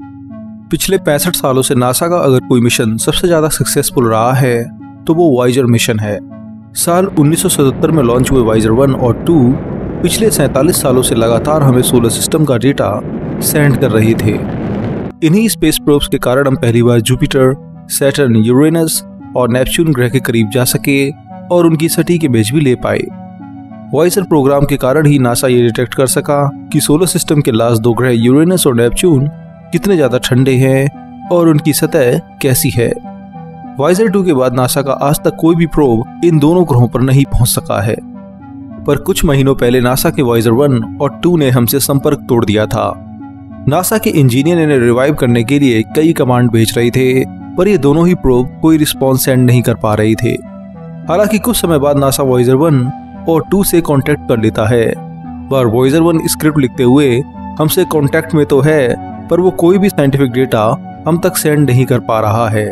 पिछले पैंसठ सालों से नासा का अगर कोई मिशन सबसे ज़्यादा सक्सेसफुल रहा है तो वो वाइजर मिशन है। साल 1977 में लॉन्च हुए वाइजर वन और टू पिछले सैतालीस सालों से लगातार हमें सोलर सिस्टम का डेटा सेंड कर रहे थे। इन्हीं स्पेस प्रोब्स के कारण हम पहली बार जुपिटर सैटर्न यूरेनस और नेपच्यून ग्रह के करीब जा सके और उनकी सटीक इमेज भी ले पाए। वॉइसर प्रोग्राम के कारण ही नासा ये डिटेक्ट कर सका कि सोलर सिस्टम के लास्ट दो ग्रह यूरेनस और नेपच्यून कितने ज़्यादा ठंडे हैं और उनकी सतह कैसी है। वाइजर टू के बाद नासा का आज तक कोई भी प्रोब इन दोनों ग्रहों पर नहीं पहुँच सका है। पर कुछ महीनों पहले नासा के वाइजर वन और टू ने हमसे संपर्क तोड़ दिया था। नासा के इंजीनियर इन्हें रिवाइव करने के लिए कई कमांड भेज रहे थे, पर ये दोनों ही प्रोब कोई रिस्पॉन्स सेंड नहीं कर पा रहे थे। हालाँकि कुछ समय बाद नासा वॉइजर वन और टू से कांटेक्ट कर लेता है। पर वॉइजर वन स्क्रिप्ट लिखते हुए हमसे कांटेक्ट में तो है पर वो कोई भी साइंटिफिक डेटा हम तक सेंड नहीं कर पा रहा है।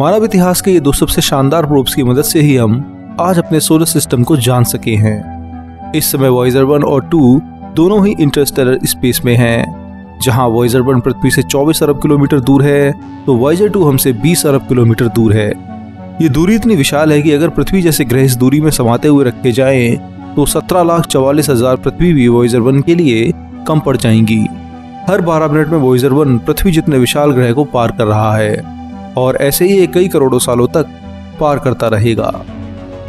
मानव इतिहास के ये दो सबसे शानदार प्रोब्स की मदद से ही हम आज अपने सोलर सिस्टम को जान सके हैं। इस समय वॉइजर वन और टू दोनों ही इंटरस्टेलर स्पेस में हैं। जहाँ वॉइजर वन पृथ्वी से 24 अरब किलोमीटर दूर है तो वॉइजर टू हमसे 20 अरब किलोमीटर दूर है। ये दूरी इतनी विशाल है कि अगर पृथ्वी जैसे ग्रह इस दूरी में समाते हुए रखे जाएँ तो सत्रह लाख चवालीस हज़ार पृथ्वी भी वॉइजर वन के लिए कम पड़ जाएँगी। हर बारह मिनट में वॉइजर वन पृथ्वी जितने विशाल ग्रह को पार कर रहा है, और ऐसे ही कई करोड़ों सालों तक पार करता रहेगा।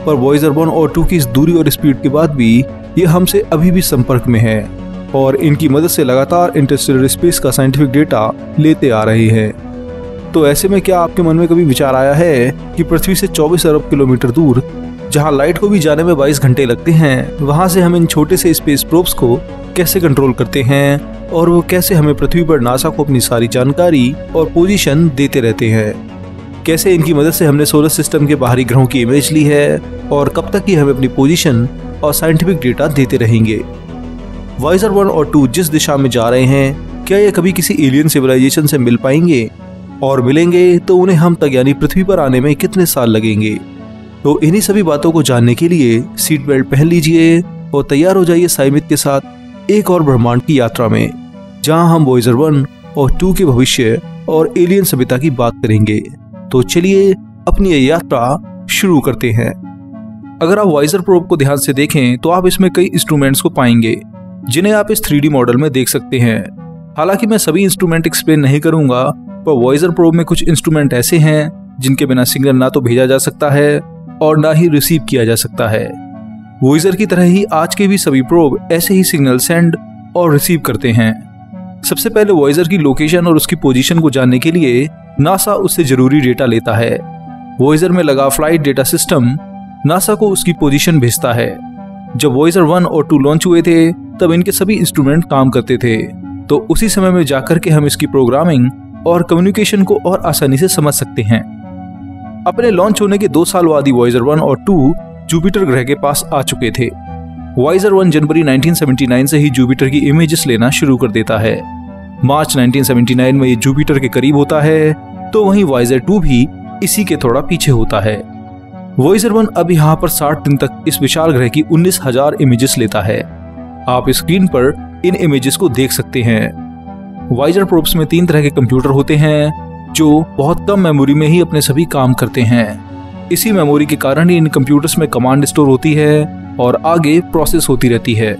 पर वॉइजर वन और टू की इस दूरी और स्पीड के बाद भी ये हमसे अभी भी संपर्क में है, और इनकी मदद से लगातार इंटरस्टेलर स्पेस का साइंटिफिक डेटा लेते आ रहे हैं। तो ऐसे में क्या आपके मन में कभी विचार आया है कि पृथ्वी से 24 अरब किलोमीटर दूर, जहाँ लाइट को भी जाने में 22 घंटे लगते हैं, वहाँ से हम इन छोटे से स्पेस प्रोब्स को कैसे कंट्रोल करते हैं? और वो कैसे हमें पृथ्वी पर नासा को अपनी सारी जानकारी और पोजीशन देते रहते हैं। कैसे इनकी मदद से हमने सोलर सिस्टम के बाहरी ग्रहों की इमेज ली है और कब तक ही हमें अपनी पोजीशन और साइंटिफिक डेटा देते रहेंगे। वाइजर वन और टू जिस दिशा में जा रहे हैं, क्या ये कभी किसी एलियन सिविलाइजेशन से मिल पाएँगे? और मिलेंगे तो उन्हें हम तक यानी पृथ्वी पर आने में कितने साल लगेंगे? तो इन्हीं सभी बातों को जानने के लिए सीट बेल्ट पहन लीजिए और तैयार हो जाइए साइमित के साथ एक और ब्रह्मांड की यात्रा में। जहाँ हम वॉइजर वन और टू के भविष्य और एलियन सभ्यता की बात करेंगे तो चलिए अपनी यात्रा शुरू करते हैं। अगर आप वाइजर प्रोब को ध्यान से देखें तो आप इसमें कई इंस्ट्रूमेंट्स को पाएँगे, जिन्हें आप इस थ्री मॉडल में देख सकते हैं। हालाँकि मैं सभी इंस्ट्रूमेंट एक्सप्लेन नहीं करूँगा, पर वॉइजर प्रोब में कुछ इंस्ट्रूमेंट ऐसे हैं, जिनके बिना सिग्नल ना तो भेजा जा सकता है और ना ही रिसीव किया जा सकता है। वॉइजर की तरह ही आज के भी सभी प्रोब ऐसे ही सिग्नल सेंड और रिसीव करते हैं। सबसे पहले वॉइजर की लोकेशन और उसकी पोजीशन को जानने के लिए नासा उससे ज़रूरी डेटा लेता है। वॉइजर में लगा फ़्लाइट डेटा सिस्टम नासा को उसकी पोजीशन भेजता है। जब वॉइजर वन और टू लॉन्च हुए थे, तब इनके सभी इंस्ट्रूमेंट काम करते थे। तो उसी समय में जाकर के हम इसकी प्रोग्रामिंग और कम्युनिकेशन को और आसानी से समझ सकते हैं। अपने लॉन्च होने के दो साल बाद ही वॉइजर वन और टू जुपिटर ग्रह के पास आ चुके थे। वॉइजर वन जनवरी 1979 से ही जुपिटर की इमेजेस लेना शुरू कर देता है। मार्च 1979 में ये जुपिटर के करीब होता है तो वहीं वॉइजर टू भी इसी के थोड़ा पीछे होता है। वॉइजर वन अब यहाँ पर 60 दिन तक इस विशाल ग्रह की उन्नीस हज़ार इमेजेस लेता है। आप स्क्रीन पर इन इमेजेस को देख सकते हैं। वाइजर प्रोब्स में तीन तरह के कंप्यूटर होते हैं, जो बहुत कम मेमोरी में ही अपने सभी काम करते हैं। इसी मेमोरी के कारण ही इन कंप्यूटर्स में कमांड स्टोर होती है। और आगे प्रोसेस होती रहती है।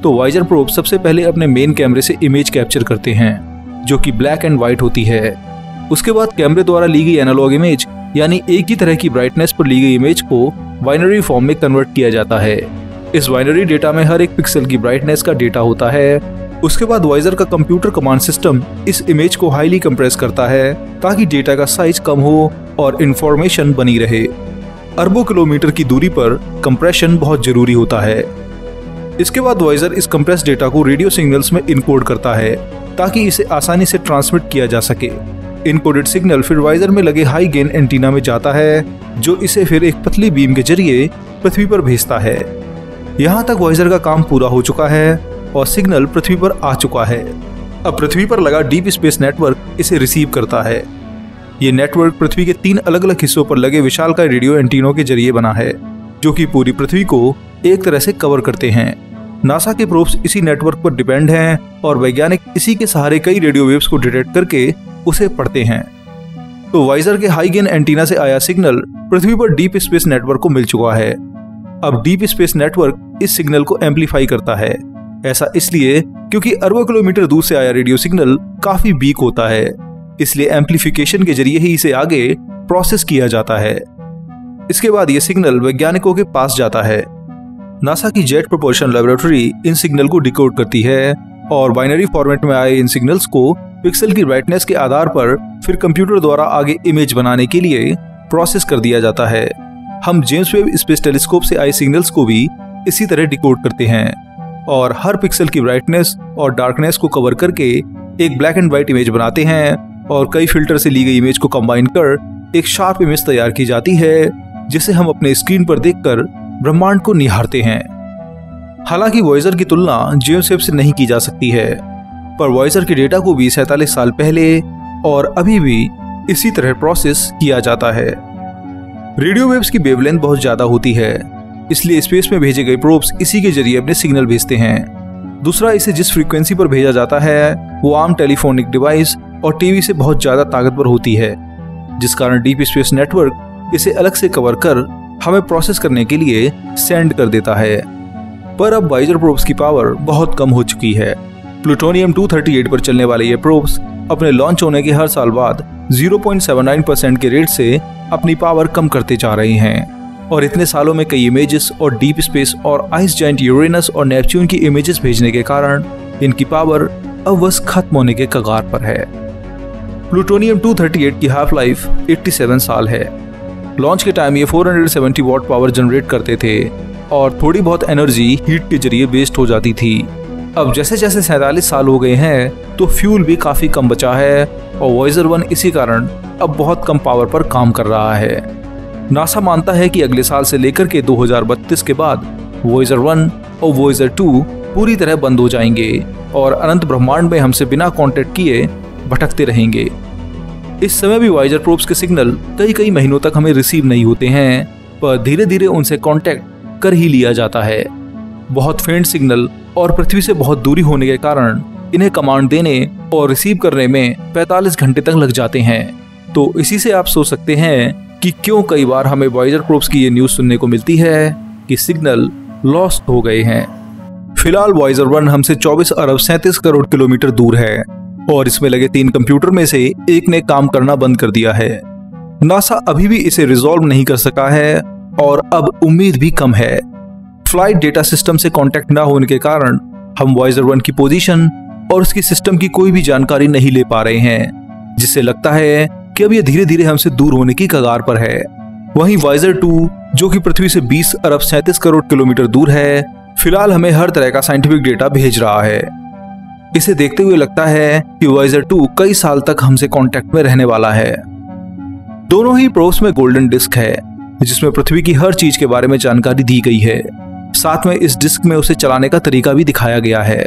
तो वाइजर प्रोब सबसे पहले अपने मेन कैमरे से इमेज कैप्चर करते हैं, जो कि ब्लैक एंड व्हाइट होती है। उसके बाद कैमरे द्वारा ली गई एनालॉग इमेज यानी एक ही तरह की ब्राइटनेस पर ली गई इमेज को वाइनरी फॉर्म में कन्वर्ट किया जाता है। इस वाइनरी डेटा में हर एक पिक्सल की ब्राइटनेस का डेटा होता है। उसके बाद वाइजर का कंप्यूटर कमांड सिस्टम इस इमेज को हाईली कंप्रेस करता है, ताकि डेटा का साइज़ कम हो और इंफॉर्मेशन बनी रहे। अरबों किलोमीटर की दूरी पर कंप्रेशन बहुत ज़रूरी होता है। इसके बाद वाइजर इस कंप्रेस डेटा को रेडियो सिग्नल्स में इनकोड करता है, ताकि इसे आसानी से ट्रांसमिट किया जा सके। इनकोडेड सिग्नल फिर वाइजर में लगे हाई गेन एंटीना में जाता है, जो इसे फिर एक पतली बीम के ज़रिए पृथ्वी पर भेजता है। यहाँ तक वाइजर का काम पूरा हो चुका है और सिग्नल पृथ्वी पर आ चुका है। अब पृथ्वी पर लगा डीप स्पेस नेटवर्क इसे रिसीव करता है। ये नेटवर्क पृथ्वी के तीन अलग अलग हिस्सों पर लगे विशाल का रेडियो एंटीनो के ज़रिए बना है, जो कि पूरी पृथ्वी को एक तरह से कवर करते हैं। नासा के प्रोब्स इसी नेटवर्क पर डिपेंड हैं और वैज्ञानिक इसी के सहारे कई रेडियो वेव्स को डिटेक्ट करके उसे पढ़ते हैं। तो वाइजर के हाई गेन एंटीना से आया सिग्नल पृथ्वी पर डीप स्पेस नेटवर्क को मिल चुका है। अब डीप स्पेस नेटवर्क इस सिग्नल को एम्पलीफाई करता है। ऐसा इसलिए क्योंकि अरबों किलोमीटर दूर से आया रेडियो सिग्नल काफ़ी वीक होता है। इसलिए एम्पलीफिकेशन के ज़रिए ही इसे आगे प्रोसेस किया जाता है। इसके बाद यह सिग्नल वैज्ञानिकों के पास जाता है। नासा की जेट प्रोपोर्शन लेबोरेटरी इन सिग्नल को डिकोड करती है और बाइनरी फॉर्मेट में आए इन सिग्नल्स को पिक्सल की ब्राइटनेस के आधार पर फिर कंप्यूटर द्वारा आगे इमेज बनाने के लिए प्रोसेस कर दिया जाता है। हम जेम्स वेब स्पेस टेलीस्कोप से आए सिग्नल्स को भी इसी तरह डिकोड करते हैं और हर पिक्सल की ब्राइटनेस और डार्कनेस को कवर करके एक ब्लैक एंड व्हाइट इमेज बनाते हैं और कई फ़िल्टर से ली गई इमेज को कंबाइन कर एक शार्प इमेज तैयार की जाती है, जिसे हम अपने स्क्रीन पर देखकर ब्रह्मांड को निहारते हैं। हालाँकि वॉइजर की तुलना जेम्स वेब से नहीं की जा सकती है, पर वॉइजर के डेटा को भी सैतालीस साल पहले और अभी भी इसी तरह प्रोसेस किया जाता है। रेडियो वेव्स की वेवलेंथ बहुत ज़्यादा होती है, इसलिए स्पेस में भेजे गए प्रोब्स इसी के ज़रिए अपने सिग्नल भेजते हैं। दूसरा इसे जिस फ्रीक्वेंसी पर भेजा जाता है, वो आम टेलीफोनिक डिवाइस और टीवी से बहुत ज़्यादा ताकतवर होती है, जिस कारण डीप स्पेस नेटवर्क इसे अलग से कवर कर हमें प्रोसेस करने के लिए सेंड कर देता है। पर अब वाइजर प्रोब्स की पावर बहुत कम हो चुकी है। प्लूटोनियम 238 पर चलने वाले ये प्रोब्स अपने लॉन्च होने के हर साल बाद 0.79 परसेंट के रेट से अपनी पावर कम करते जा रहे हैं। और इतने सालों में कई इमेजेस और डीप स्पेस और आइस जॉइंट यूरेनस और नेपच्यून की इमेजेस भेजने के कारण इनकी पावर अब बस खत्म होने के कगार पर है। प्लूटोनियम 238 की हाफ़ लाइफ 87 साल है। लॉन्च के टाइम ये 470 वॉट पावर जनरेट करते थे और थोड़ी बहुत एनर्जी हीट के ज़रिए वेस्ट हो जाती थी। अब जैसे जैसे सैतालीस साल हो गए हैं तो फ्यूल भी काफ़ी कम बचा है और वॉइजर वन इसी कारण अब बहुत कम पावर पर काम कर रहा है। नासा मानता है कि अगले साल से लेकर के 2032 के बाद वॉइजर वन और वॉइजर टू पूरी तरह बंद हो जाएँगे और अनंत ब्रह्मांड में हमसे बिना कांटेक्ट किए भटकते रहेंगे। इस समय भी वाइजर प्रोब्स के सिग्नल कई कई महीनों तक हमें रिसीव नहीं होते हैं, पर धीरे धीरे उनसे कांटेक्ट कर ही लिया जाता है। बहुत फेंट सिग्नल और पृथ्वी से बहुत दूरी होने के कारण इन्हें कमांड देने और रिसीव करने में 45 घंटे तक लग जाते हैं। तो इसी से आप सोच सकते हैं कि क्यों कई बार हमें वाइजर प्रोब्स की ये न्यूज़ सुनने को मिलती है कि सिग्नल लॉस्ट हो गए हैं। फ़िलहाल वॉइजर वन हमसे 24 अरब सैंतीस करोड़ किलोमीटर दूर है। और इसमें लगे तीन कंप्यूटर में से एक ने काम करना बंद कर दिया है। नासा अभी भी इसे रिजॉल्व नहीं कर सका है और अब उम्मीद भी कम है। फ़्लाइट डेटा सिस्टम से कांटेक्ट ना होने के कारण हम वॉइजर वन की पोजीशन और उसकी सिस्टम की कोई भी जानकारी नहीं ले पा रहे हैं, जिससे लगता है कि अब यह धीरे धीरे हमसे दूर होने की कगार पर है। वहीं वाइजर टू जो कि पृथ्वी से 20 अरब सैंतीस करोड़ किलोमीटर दूर है, फ़िलहाल हमें हर तरह का साइंटिफिक डेटा भेज रहा है। इसे देखते हुए लगता है कि वाइजर टू कई साल तक हमसे कांटेक्ट में रहने वाला है। दोनों ही प्रोस में गोल्डन डिस्क है, जिसमें पृथ्वी की हर चीज़ के बारे में जानकारी दी गई है। साथ में इस डिस्क में उसे चलाने का तरीका भी दिखाया गया है।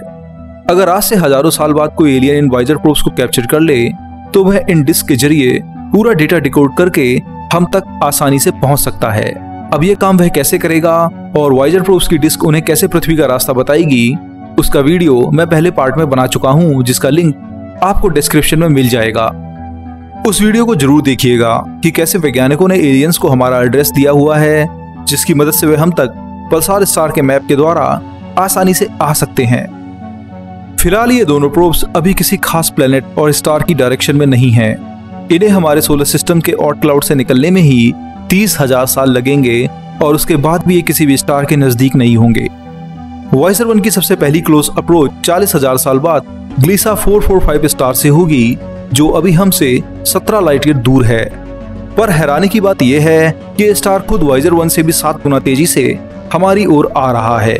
अगर आज से हज़ारों साल बाद कोई एलियन इन वाइजर प्रोब्स को कैप्चर कर ले तो वह इन डिस्क के ज़रिए पूरा डेटा डिकोड करके हम तक आसानी से पहुँच सकता है। अब यह काम वह कैसे करेगा और वाइजर प्रोब्स की डिस्क उन्हें कैसे पृथ्वी का रास्ता बताएगी उसका वीडियो मैं पहले पार्ट में बना चुका हूँ, जिसका लिंक आपको डिस्क्रिप्शन में मिल जाएगा। उस वीडियो को ज़रूर देखिएगा कि कैसे वैज्ञानिकों ने एलियंस को हमारा एड्रेस दिया हुआ है, जिसकी मदद से वे हम तक पल्सार स्टार के मैप के द्वारा आसानी से आ सकते हैं। फ़िलहाल ये दोनों प्रोब्स अभी किसी खास प्लेनेट और स्टार की डायरेक्शन में नहीं हैं। इन्हें हमारे सोलर सिस्टम के ऑट क्लाउड से निकलने में ही तीस हज़ार साल लगेंगे और उसके बाद भी ये किसी भी स्टार के नज़दीक नहीं होंगे। वॉइसर वन की सबसे पहली क्लोज अप्रोच चालीस हज़ार साल बाद ग्लीसा 445 स्टार से होगी, जो अभी हमसे 17 लाइट ईयर दूर है। पर हैरानी की बात यह है कि स्टार खुद वाइजर वन से भी सात गुना तेज़ी से हमारी ओर आ रहा है।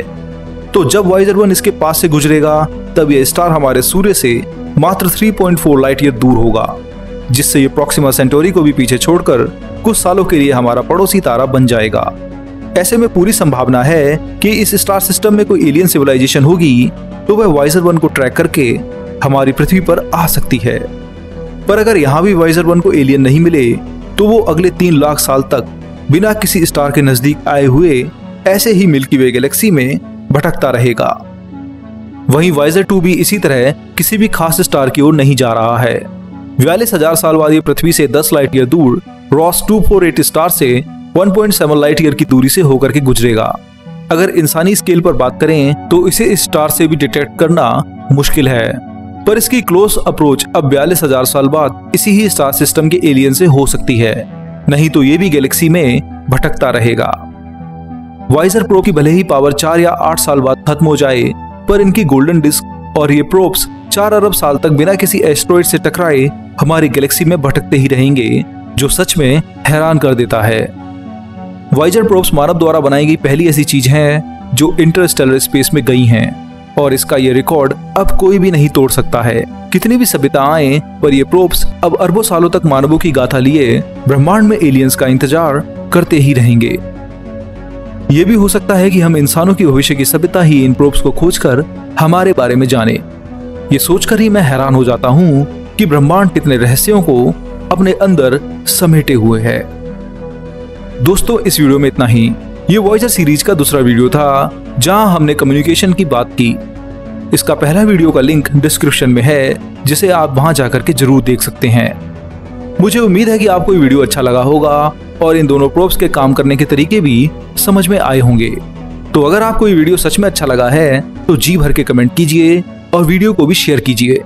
तो जब वाइजर वन इसके पास से गुजरेगा, तब यह स्टार हमारे सूर्य से मात्र 3.4 लाइट ईयर दूर होगा, जिससे ये प्रोक्सिमा सेंटोरी को भी पीछे छोड़कर कुछ सालों के लिए हमारा पड़ोसी तारा बन जाएगा। ऐसे में पूरी संभावना है कि इस स्टार सिस्टम में कोई एलियन सिविलाइजेशन होगी तो वह वाइजर वन को ट्रैक करके हमारी पृथ्वी पर आ सकती है। पर अगर यहाँ भी वाइजर वन को एलियन नहीं मिले तो वो अगले तीन लाख साल तक बिना किसी स्टार के नज़दीक आए हुए ऐसे ही मिल्की वे गैलेक्सी में भटकता रहेगा। वहीं वाइजर टू भी इसी तरह किसी भी खास स्टार की ओर नहीं जा रहा है। बयालीस हज़ार साल बाद ये पृथ्वी से 10 लाइट ईयर दूर रॉस 248 स्टार से 1.7 लाइट ईयर की दूरी से होकर के गुजरेगा। अगर इंसानी स्केल पर बात करें तो इसे स्टार से भी डिटेक्ट करना मुश्किल है। पर इसकी क्लोज अप्रोच अब बयालीस हज़ार साल बाद इसी ही स्टार सिस्टम के एलियन से हो सकती है। नहीं तो ये भी गैलेक्सी में भटकता रहेगा। वाइजर प्रो की भले ही पावर चार या आठ साल बाद खत्म हो जाए, पर इनकी गोल्डन डिस्क और ये प्रोब्स चार अरब साल तक बिना किसी एस्ट्रॉइड से टकराए हमारी गैलेक्सी में भटकते ही रहेंगे, जो सच में हैरान कर देता है। वाइजर प्रोब्स मानव द्वारा बनाई गई पहली ऐसी चीज़ है जो इंटरस्टेलर स्पेस में गई हैं। और इसका ये रिकॉर्ड अब कोई भी नहीं तोड़ सकता है। कितनी भी सभ्यता आए, पर ये प्रोब्स अब अरबों सालों तक मानवों की गाथा लिए, ब्रह्मांड में एलियंस का इंतज़ार करते ही रहेंगे। ये भी हो सकता है कि हम इंसानों की भविष्य की सभ्यता ही इन प्रोब्स को खोजकर हमारे बारे में जाने। ये सोचकर ही मैं हैरान हो जाता हूँ कि ब्रह्मांड कितने रहस्यों को अपने अंदर समेटे हुए है। दोस्तों, इस वीडियो में इतना ही। ये वॉइसर सीरीज़ का दूसरा वीडियो था, जहाँ हमने कम्युनिकेशन की बात की। इसका पहला वीडियो का लिंक डिस्क्रिप्शन में है, जिसे आप वहाँ जाकर के ज़रूर देख सकते हैं। मुझे उम्मीद है कि आपको ये वीडियो अच्छा लगा होगा, और इन दोनों प्रोप्स के काम करने के तरीके भी समझ में आए होंगे। तो अगर आपको ये वीडियो सच में अच्छा लगा है तो जी भर के कमेंट कीजिए, और वीडियो को भी शेयर कीजिए।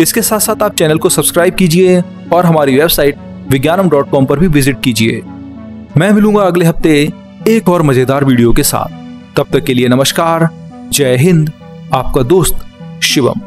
इसके साथ साथ आप चैनल को सब्सक्राइब कीजिए, और हमारी वेबसाइट विज्ञानम पर भी विज़िट कीजिए। मैं मिलूँगा अगले हफ़्ते एक और मज़ेदार वीडियो के साथ। तब तक के लिए नमस्कार। जय हिंद। आपका दोस्त शिवम।